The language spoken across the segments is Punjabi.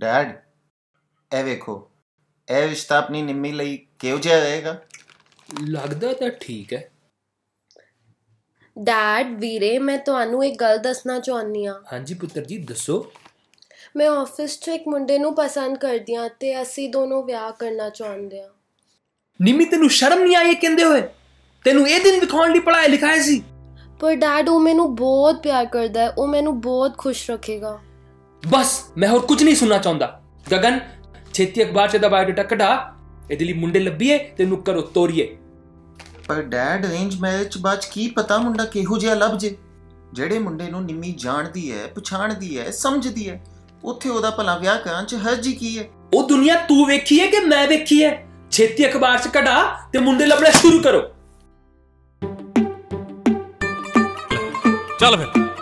ਡੈਡ ਇਹ ਵੇਖੋ ਇਹ ਰਿਸ਼ਤਾ ਆਪਣੀ ਨਿੰਮੀ ਲਈ ਕਿਹੋ ਜਿਹਾ ਰਹੇਗਾ? ਲੱਗਦਾ ਤਾਂ ਠੀਕ ਹੈ। ਡੈਡ ਵੀਰੇ ਮੈਂ ਤੁਹਾਨੂੰ ਇੱਕ ਗੱਲ ਦੱਸਣਾ ਚਾਹੁੰਦੀ ਆ ਹਾਂਜੀ ਪੁੱਤਰ ਜੀ ਦੱਸੋ। ਮੈਂ ਆਫਿਸ 'ਚ ਇੱਕ ਮੁੰਡੇ ਨੂੰ ਪਸੰਦ ਕਰਦੀ ਆ ਤੇ ਅਸੀਂ ਦੋਨੋਂ ਵਿਆਹ ਕਰਨਾ ਚਾਹੁੰਦੇ ਆ ਨਿਮੀ ਤੈਨੂੰ ਸ਼ਰਮ ਨਹੀਂ ਆਈ ਇਹ ਕਹਿੰਦੇ ਹੋਏ? ਤੈਨੂੰ ਇਹ ਦਿਨ ਵਿਖਾਉਣ ਲਈ ਪੜਾਇਆ ਲਿਖਾਇਆ ਸੀ? ਪਰ ਡੈਡ ਉਹ ਮੈਨੂੰ ਬਹੁਤ ਪਿਆਰ ਕਰਦਾ ਹੈ ਉਹ ਮੈਨੂੰ ਬਹੁਤ ਖੁਸ਼ ਰੱਖੇਗਾ। ਬਸ ਮੈਂ ਹੋਰ ਕੁਝ ਨਹੀਂ ਸੁਣਨਾ ਚਾਹੁੰਦਾ ਗਗਨ ਛੇਤੀ ਅਖਬਾਰ 'ਚ ਦਾ ਬਾਇਓਡਾਟਾ ਕਢਾ ਇਹਦੇ ਲਈ ਮੁੰਡੇ ਲੱਭੀਏ ਤੇ ਨੂੰ ਕਰੋ ਤੋਰੀਏ ਪਰ ਡੈਡ ਅਰੇਂਜ ਮੈਰਿਜ ਚ ਬਾਅਦ ਕੀ ਪਤਾ ਮੁੰਡਾ ਕਿਹੋ ਜਿਹਾ ਲੱਭ ਜੇ ਜਿਹੜੇ ਮੁੰਡੇ ਨੂੰ ਨਿੰਮੀ ਜਾਣਦੀ ਹੈ ਪਛਾਣਦੀ ਹੈ ਸਮਝਦੀ ਹੈ ਉੱਥੇ ਉਹਦਾ ਭਲਾ ਵਿਆਹ ਕਰਾਂ ਚ ਹਰਜੀ ਕੀ ਹੈ ਉਹ ਦੁਨੀਆ ਤੂੰ ਵੇਖੀ ਹੈ ਕਿ ਮੈਂ ਵੇਖੀ ਹੈ ਛੇਤੀ ਅਖਬਾਰ 'ਚ ਕਢਾ ਤੇ ਮੁੰਡੇ ਲੱਭਣਾ ਸ਼ੁਰੂ ਕਰੋ ਚੱਲ ਫਿਰ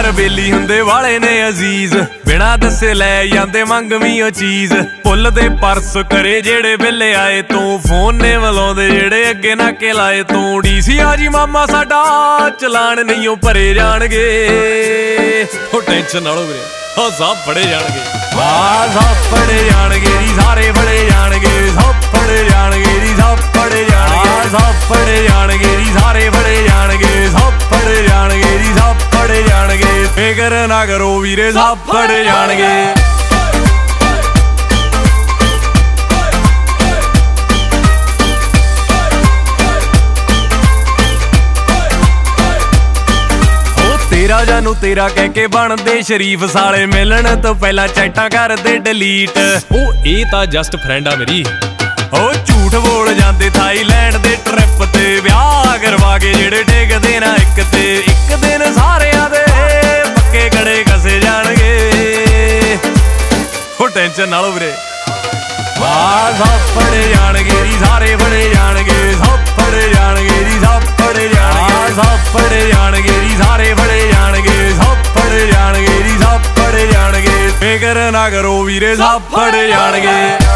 ਯਾਰ ਬੇਲੀ ਹੁੰਦੇ ਵਾਲੇ ਨੇ ਅਜ਼ੀਜ਼। ਬਿਨਾ ਦੱਸੇ ਲੈ ਜਾਂਦੇ ਮੰਗਵੀਂ ਉਹ ਚੀਜ਼। ਪੁੱਲ ਦੇ ਪਰਸ ਕਰੇ ਜਿਹੜੇ ਵੇਲੇ ਆਏ ਤੂੰ। ਫੋਨ ਨੇ ਵਲਾਉਂਦੇ ਜਿਹੜੇ ਅੱਗੇ ਨਾ ਕੇ ਲਾਏ ਤੂੰ। ਡੀਸੀ ਆ ਜੀ ਮਾਮਾ ਸਾਡਾ, ਚਲਾਨ ਨਹੀਂ ਉਹ ਭਰੇ ਜਾਣਗੇ। ਹੋ ਟੈਨਸ਼ਨ ਨਾਲੋ ਵੀਰੇ ਹੋ ਸਭ ਫੜੇ ਜਾਣਗੇ। ਆ ਸਭ ਫੜੇ ਜਾਣਗੇ ਜੀ, ਸਾਰੇ ਫੜੇ ਜਾਣਗੇ। ਜਾਣਗੇ ਫਿਕਰ ਨਾ ਕਰੋ ਵੀਰੇ ਸਭ ਫੜੇ ਜਾਣਗੇ ਤੇਰਾ ਜਾਨੂ ਤੇਰਾ ਕਹਿ ਕੇ ਬਣਦੇ ਸ਼ਰੀਫ ਸਾਲੇ ਮਿਲਣ ਤੋਂ ਪਹਿਲਾਂ ਚੈਟਾਂ ਕਰਦੇ ਡਿਲੀਟ ਉਹ ਇਹ ਤਾਂ ਜਸਟ ਫਰੈਂਡ ਆ ਮੇਰੀ। ਉਹ ਝੂਠ ਬੋਲ ਜਾਂਦੇ ਥਾਈਲੈਂਡ ਦੇ ਟ੍ਰਿਪ ਤੇ ਵਿਆਹ ਕਰਵਾ ਕੇ ਜਿਹੜੇ ਟੇਕਦੇ ਨਾ ਇੱਕ ਤੇ ਇੱਕ ਟੈਨਸ਼ਨ ਨਾ ਲਓ ਵੀਰੇ। ਵਾਹ ਸਭ ਫੜੇ ਜਾਣਗੇ ਜੀ, ਸਾਰੇ ਫੜੇ ਜਾਣਗੇ ਸਭ ਫੜੇ ਜਾਣਗੇ ਜੀ ਸਭ ਫੜੇ ਜਾਣਗੇ। ਸਭ ਫੜੇ ਜਾਣਗੇ ਜੀ, ਸਾਰੇ ਫੜੇ ਜਾਣਗੇ ਸਭ ਫੜੇ ਜਾਣਗੇ ਜੀ ਸਭ ਫੜੇ ਜਾਣਗੇ। ਫਿਕਰ ਨਾ ਕਰੋ ਵੀਰੇ ਸਭ ਫੜੇ ਜਾਣਗੇ।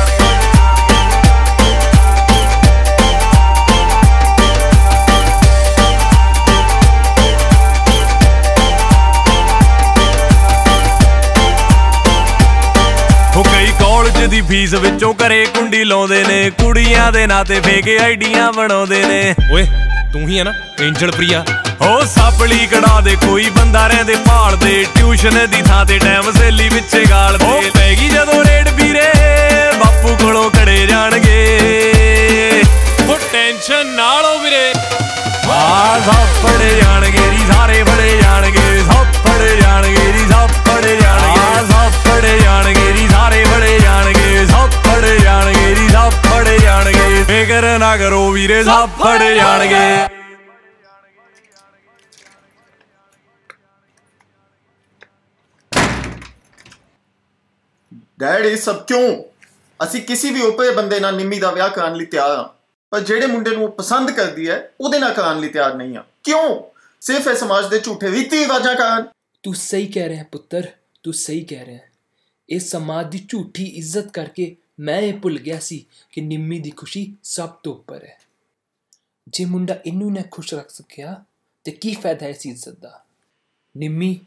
ਫੀਸ ਵਿੱਚੋਂ ਘਰੇ ਕੁੰਡੀ ਲਾਉਂਦੇ ਨੇ। ਕੁੜੀਆਂ ਦੇ ਨਾਂ ਤੇ ਫੇਕ ਆਈਡੀਆਂ ਬਣਾਉਂਦੇ ਨੇ। ਓਏ ਤੂੰ ਹੀ ਆ ਨਾ ਐਂਜਲ ਪ੍ਰਿਆ। ਹੋ ਸਾਪਲੀ ਕੜਾ ਦੇ ਕੋਈ ਬੰਦਾ ਰਹਿੰਦੇ ਭਾਲ ਦੇ ਟਿਊਸ਼ਨ ਦੀ ਥਾਂ ਤੇ ਟਾਈਮ ਸੇਲੀ ਵਿੱਚ ਗਾਲ ਦੇ ਪੈ ਗਈ ਜਦੋਂ ਰੇਡ ਵੀਰੇ। ਫਿਕਰ ਨਾ ਕਰੋ ਵੀਰੇ ਸਭ ਫੜੇ ਜਾਣਗੇ। ਡੈਡ ਇਹ ਸਭ ਕਿਉਂ? ਅਸੀਂ ਕਿਸੇ ਵੀ ਉਪਰੇ ਬੰਦੇ ਨਾਲ ਨਿੰਮੀ ਦਾ ਵਿਆਹ ਕਰਾਉਣ ਲਈ ਤਿਆਰ ਹਾਂ। ਪਰ ਜਿਹੜੇ ਮੁੰਡੇ ਨੂੰ ਉਹ ਪਸੰਦ ਕਰਦੀ ਹੈ ਉਹਦੇ ਨਾਲ ਕਰਾਉਣ ਲਈ ਤਿਆਰ ਨਹੀਂ ਹਾਂ। ਕਿਉਂ? ਸਿਰਫ ਇਹ ਸਮਾਜ ਦੇ ਝੂਠੇ ਰੀਤੀ ਰਿਵਾਜਾਂ ਕਾਰਨ। ਤੂੰ ਸਹੀ ਕਹਿ ਰਿਹਾ ਹੈ ਪੁੱਤਰ ਤੂੰ ਸਹੀ ਕਹਿ ਰਿਹਾ। ਹੈ ਇਹ ਸਮਾਜ ਦੀ ਝੂਠੀ ਇੱਜ਼ਤ ਕਰਕੇ ਮੈਂ ਇਹ ਭੁੱਲ ਗਿਆ ਸੀ ਕਿ ਨਿੰਮੀ ਦੀ ਖੁਸ਼ੀ ਸਭ ਤੋਂ ਉੱਪਰ ਹੈ। ਜੇ ਮੁੰਡਾ ਇਹਨੂੰ ਨਾ ਖੁਸ਼ ਰੱਖ ਸਕਿਆ ਤੇ ਕੀ ਫਾਇਦਾ ਇਸ ਇੱਜ਼ਤ ਦਾ? ਨਿੰਮੀ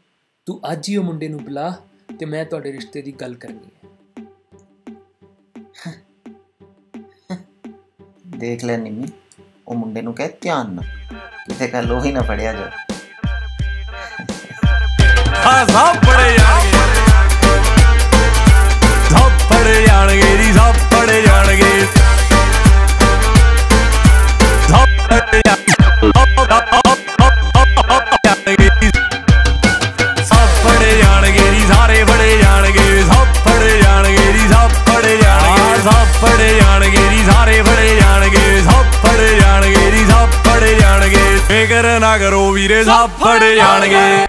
ਤੂੰ ਅੱਜ ਹੀ ਉਹ ਮੁੰਡੇ ਨੂੰ ਬੁਲਾ ਤੇ ਮੈਂ ਤੁਹਾਡੇ ਰਿਸ਼ਤੇ ਦੀ ਗੱਲ ਕਰਨੀ ਹੈ। ਦੇਖ ਲੈ ਨਿੰਮੀ ਉਹ ਮੁੰਡੇ ਨੂੰ ਕਹਿ ਧਿਆਨ ਨਾਲ ਕਿਤੇ ਕੱਲ ਉਹੀ ਨਾ ਫੜਿਆ ਜਾ ਆ ਸਭ ਨਾ ਕਰੋ ਵੀਰੇ ਸਭ ਫੜੇ ਜਾਣਗੇ।